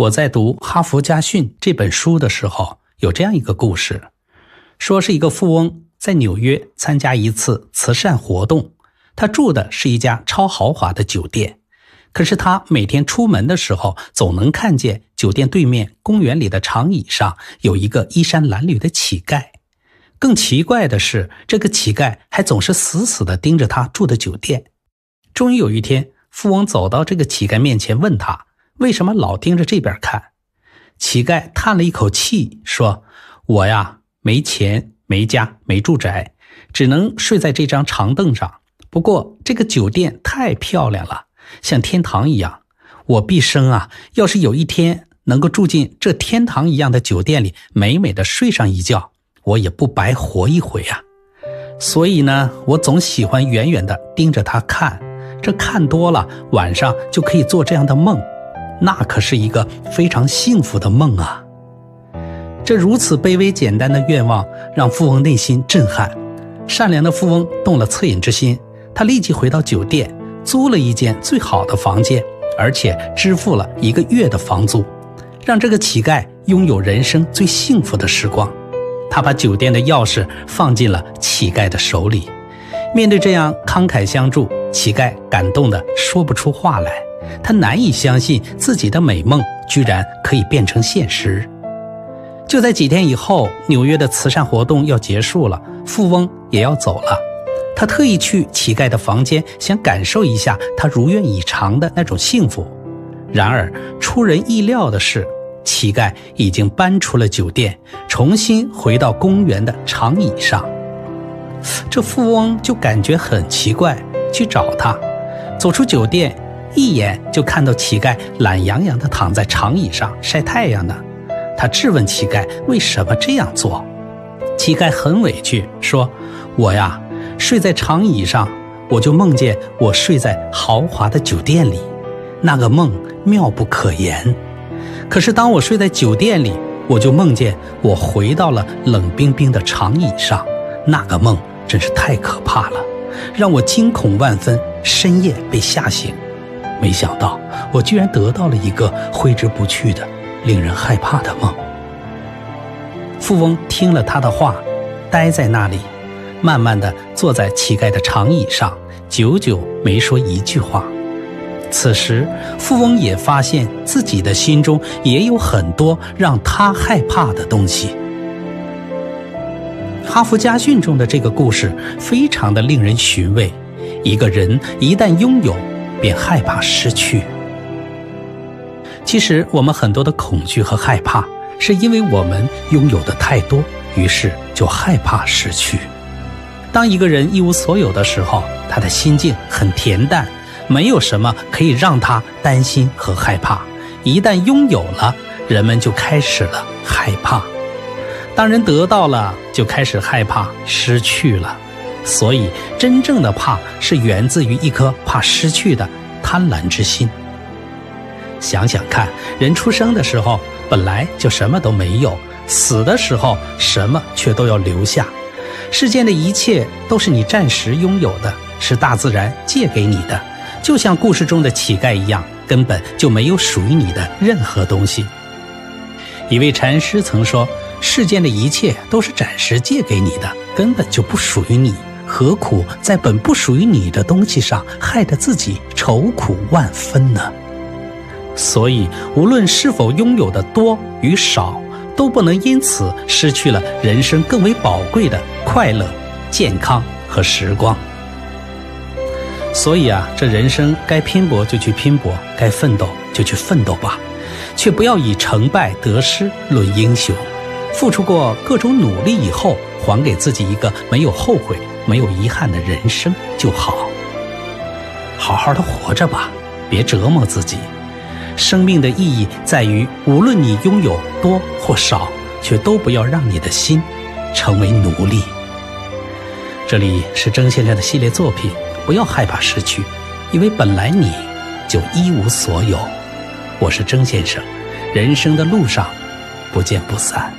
我在读《哈佛家训》这本书的时候，有这样一个故事，说是一个富翁在纽约参加一次慈善活动，他住的是一家超豪华的酒店，可是他每天出门的时候，总能看见酒店对面公园里的长椅上有一个衣衫褴褛的乞丐。更奇怪的是，这个乞丐还总是死死地盯着他住的酒店。终于有一天，富翁走到这个乞丐面前，问他。为什么老盯着这边看？乞丐叹了一口气，说：“我呀，没钱，没家，没住宅，只能睡在这张长凳上。不过这个酒店太漂亮了，像天堂一样。我毕生啊，要是有一天能够住进这天堂一样的酒店里，美美的睡上一觉，我也不白活一回啊。所以呢，我总喜欢远远的盯着他看，这看多了，晚上就可以做这样的梦。”那可是一个非常幸福的梦啊！这如此卑微简单的愿望让富翁内心震撼。善良的富翁动了恻隐之心，他立即回到酒店，租了一间最好的房间，而且支付了一个月的房租，让这个乞丐拥有人生最幸福的时光。他把酒店的钥匙放进了乞丐的手里，面对这样慷慨相助，乞丐感动得说不出话来。他难以相信自己的美梦居然可以变成现实。就在几天以后，纽约的慈善活动要结束了，富翁也要走了。他特意去乞丐的房间，想感受一下他如愿以偿的那种幸福。然而，出人意料的是，乞丐已经搬出了酒店，重新回到公园的长椅上。这富翁就感觉很奇怪，去找他，走出酒店。一眼就看到乞丐懒洋洋地躺在长椅上晒太阳呢。他质问乞丐为什么这样做。乞丐很委屈，说：“我呀，睡在长椅上，我就梦见我睡在豪华的酒店里，那个梦妙不可言。可是当我睡在酒店里，我就梦见我回到了冷冰冰的长椅上，那个梦真是太可怕了，让我惊恐万分，深夜被吓醒。”没想到，我居然得到了一个挥之不去的、令人害怕的梦。富翁听了他的话，呆在那里，慢慢的坐在乞丐的长椅上，久久没说一句话。此时，富翁也发现自己的心中也有很多让他害怕的东西。哈佛家训中的这个故事非常的令人寻味。一个人一旦拥有，便害怕失去。其实，我们很多的恐惧和害怕，是因为我们拥有的太多，于是就害怕失去。当一个人一无所有的时候，他的心境很恬淡，没有什么可以让他担心和害怕。一旦拥有了，人们就开始了害怕。当人得到了，就开始害怕失去了。所以，真正的怕是源自于一颗怕失去的贪婪之心。想想看，人出生的时候本来就什么都没有，死的时候什么却都要留下。世间的一切都是你暂时拥有的，是大自然借给你的，就像故事中的乞丐一样，根本就没有属于你的任何东西。一位禅师曾说：“世间的一切都是暂时借给你的，根本就不属于你。”何苦在本不属于你的东西上害得自己愁苦万分呢？所以，无论是否拥有的多与少，都不能因此失去了人生更为宝贵的快乐、健康和时光。所以啊，这人生该拼搏就去拼搏，该奋斗就去奋斗吧，却不要以成败得失论英雄。付出过各种努力以后，还给自己一个没有后悔。没有遗憾的人生就好，好好的活着吧，别折磨自己。生命的意义在于，无论你拥有多或少，却都不要让你的心成为奴隶。这里是曾先生的系列作品，不要害怕失去，因为本来你就一无所有。我是曾先生，人生的路上不见不散。